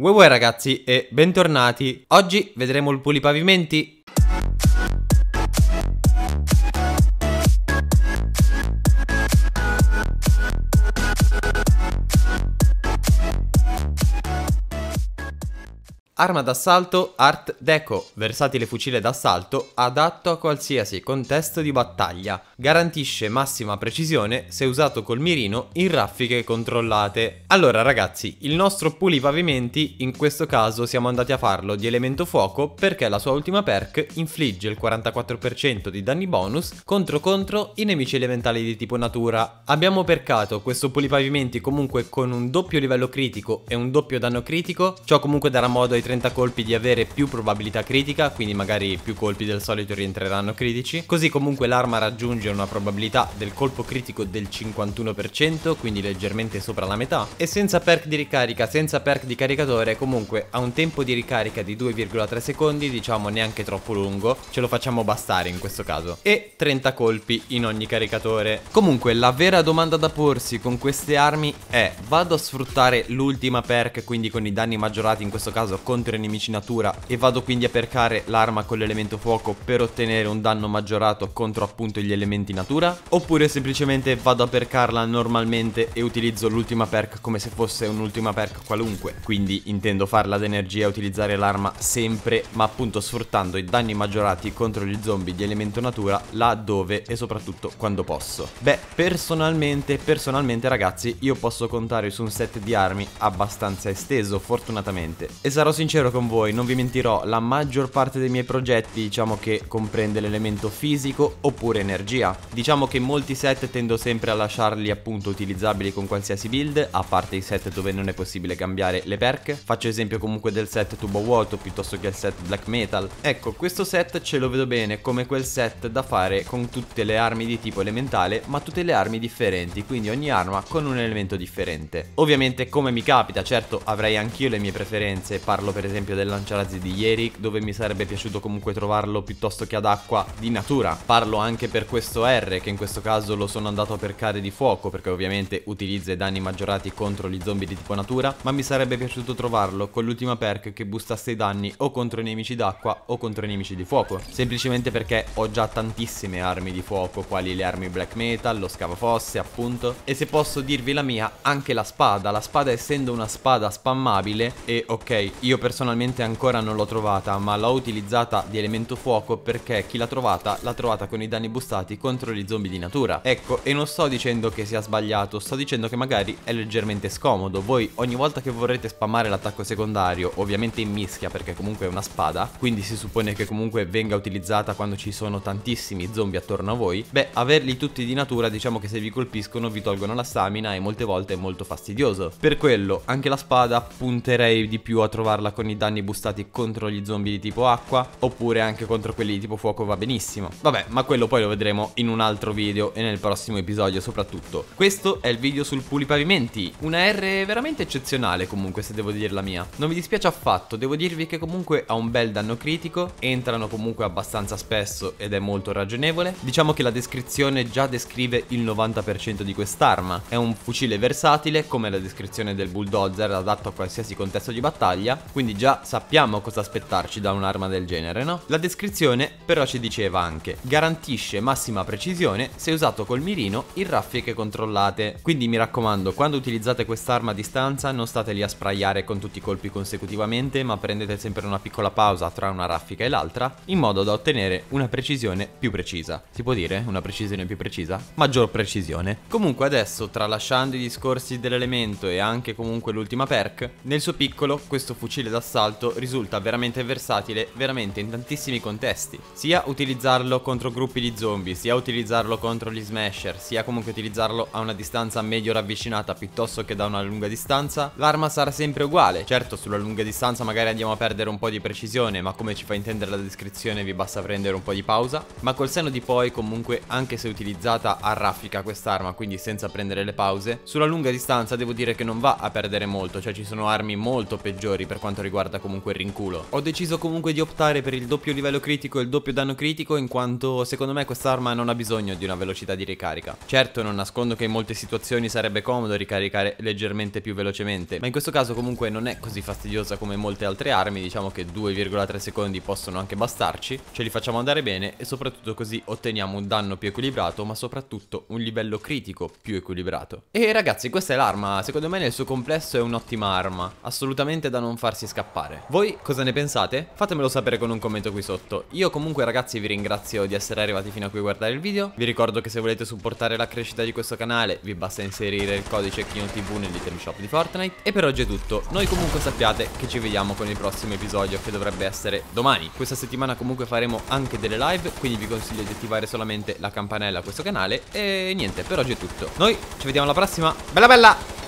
Uè uè ragazzi e bentornati. Oggi vedremo il pulipavimenti Arma d'assalto Art Deco, versatile fucile d'assalto adatto a qualsiasi contesto di battaglia. Garantisce massima precisione se usato col mirino in raffiche controllate. Allora ragazzi, il nostro pulipavimenti in questo caso siamo andati a farlo di elemento fuoco perché la sua ultima perk infligge il 44% di danni bonus contro contro i nemici elementali di tipo natura. Abbiamo percato questo pulipavimenti comunque con un doppio livello critico e un doppio danno critico, ciò comunque darà modo ai 30 colpi di avere più probabilità critica, quindi magari più colpi del solito rientreranno critici. Così comunque l'arma raggiunge una probabilità del colpo critico del 51%, quindi leggermente sopra la metà. E senza perk di ricarica, senza perk di caricatore, comunque ha un tempo di ricarica di 2,3 secondi, diciamo neanche troppo lungo, ce lo facciamo bastare in questo caso. E 30 colpi in ogni caricatore. Comunque la vera domanda da porsi con queste armi è, vado a sfruttare l'ultima perk, quindi con i danni maggiorati in questo caso con contro i nemici natura e vado quindi a percare l'arma con l'elemento fuoco per ottenere un danno maggiorato contro appunto gli elementi natura? Oppure semplicemente vado a percarla normalmente e utilizzo l'ultima perk come se fosse un'ultima perk qualunque. Quindi intendo farla d'energia e utilizzare l'arma sempre ma appunto sfruttando i danni maggiorati contro gli zombie di elemento natura là dove e soprattutto quando posso. Beh personalmente personalmente ragazzi io posso contare su un set di armi abbastanza esteso fortunatamente. E sarò sincero sincero con voi, non vi mentirò, la maggior parte dei miei progetti diciamo che comprende l'elemento fisico oppure energia. Diciamo che molti set tendo sempre a lasciarli appunto utilizzabili con qualsiasi build, a parte i set dove non è possibile cambiare le perk. Faccio esempio comunque del set tubo vuoto piuttosto che il set black metal. Ecco, questo set ce lo vedo bene come quel set da fare con tutte le armi di tipo elementale, ma tutte le armi differenti, quindi ogni arma con un elemento differente. Ovviamente come mi capita, certo avrei anch'io le mie preferenze, parlo per per esempio del lanciarazzi di ieri dove mi sarebbe piaciuto comunque trovarlo piuttosto che ad acqua di natura. Parlo anche per questo R che in questo caso lo sono andato a percare di fuoco perché ovviamente utilizza i danni maggiorati contro gli zombie di tipo natura ma mi sarebbe piaciuto trovarlo con l'ultima perk che boostasse i danni o contro i nemici d'acqua o contro i nemici di fuoco. Semplicemente perché ho già tantissime armi di fuoco quali le armi black metal, lo scavafosse appunto e se posso dirvi la mia anche la spada. La spada essendo una spada spammabile e ok io personalmente ancora non l'ho trovata, ma l'ho utilizzata di elemento fuoco perché chi l'ha trovata l'ha trovata con i danni boostati contro gli zombie di natura. Ecco, e non sto dicendo che sia sbagliato, sto dicendo che magari è leggermente scomodo. Voi ogni volta che vorrete spammare l'attacco secondario, ovviamente in mischia perché comunque è una spada, quindi si suppone che comunque venga utilizzata quando ci sono tantissimi zombie attorno a voi, beh, averli tutti di natura diciamo che se vi colpiscono vi tolgono la stamina e molte volte è molto fastidioso. Per quello, anche la spada punterei di più a trovarla con con i danni boostati contro gli zombie di tipo acqua oppure anche contro quelli di tipo fuoco va benissimo. Vabbè, ma quello poi lo vedremo in un altro video e nel prossimo episodio soprattutto. Questo è il video sul pulipavimenti, una R veramente eccezionale comunque se devo dire la mia. Non mi dispiace affatto, devo dirvi che comunque ha un bel danno critico, entrano comunque abbastanza spesso ed è molto ragionevole. Diciamo che la descrizione già descrive il 90% di quest'arma. È un fucile versatile come la descrizione del bulldozer adatto a qualsiasi contesto di battaglia, quindi già sappiamo cosa aspettarci da un'arma del genere, no? La descrizione però ci diceva anche garantisce massima precisione se usato col mirino in raffiche controllate. Quindi mi raccomando, quando utilizzate quest'arma a distanza non state lì a sprayare con tutti i colpi consecutivamente, ma prendete sempre una piccola pausa tra una raffica e l'altra, in modo da ottenere una precisione più precisa. Si può dire una precisione più precisa? Maggior precisione. Comunque adesso, tralasciando i discorsi dell'elemento e anche comunque l'ultima perk, nel suo piccolo questo fucile d'assalto risulta veramente versatile veramente in tantissimi contesti. Sia utilizzarlo contro gruppi di zombie, sia utilizzarlo contro gli smasher, sia comunque utilizzarlo a una distanza meglio ravvicinata piuttosto che da una lunga distanza, l'arma sarà sempre uguale. Certo, sulla lunga distanza magari andiamo a perdere un po' di precisione, ma come ci fa intendere la descrizione vi basta prendere un po' di pausa. Ma col seno di poi comunque anche se utilizzata a raffica quest'arma, quindi senza prendere le pause, sulla lunga distanza devo dire che non va a perdere molto, cioè ci sono armi molto peggiori per quanto quanto riguarda comunque il rinculo. Ho deciso comunque di optare per il doppio livello critico e il doppio danno critico in quanto secondo me quest'arma non ha bisogno di una velocità di ricarica. Certo non nascondo che in molte situazioni sarebbe comodo ricaricare leggermente più velocemente, ma in questo caso comunque non è così fastidiosa come molte altre armi, diciamo che 2,3 secondi possono anche bastarci, ce li facciamo andare bene e soprattutto così otteniamo un danno più equilibrato, ma soprattutto un livello critico più equilibrato. E ragazzi, questa è l'arma, secondo me nel suo complesso è un'ottima arma, assolutamente da non farsi scappare. Voi cosa ne pensate? Fatemelo sapere con un commento qui sotto. Io comunque ragazzi vi ringrazio di essere arrivati fino a qui a guardare il video, vi ricordo che se volete supportare la crescita di questo canale vi basta inserire il codice KinoTV nell'item shop di Fortnite. E per oggi è tutto, noi comunque sappiate che ci vediamo con il prossimo episodio che dovrebbe essere domani. Questa settimana comunque faremo anche delle live, quindi vi consiglio di attivare solamente la campanella a questo canale. E niente, per oggi è tutto. Noi ci vediamo alla prossima, bella bella!